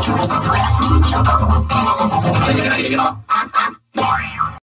ちょっと増やしい、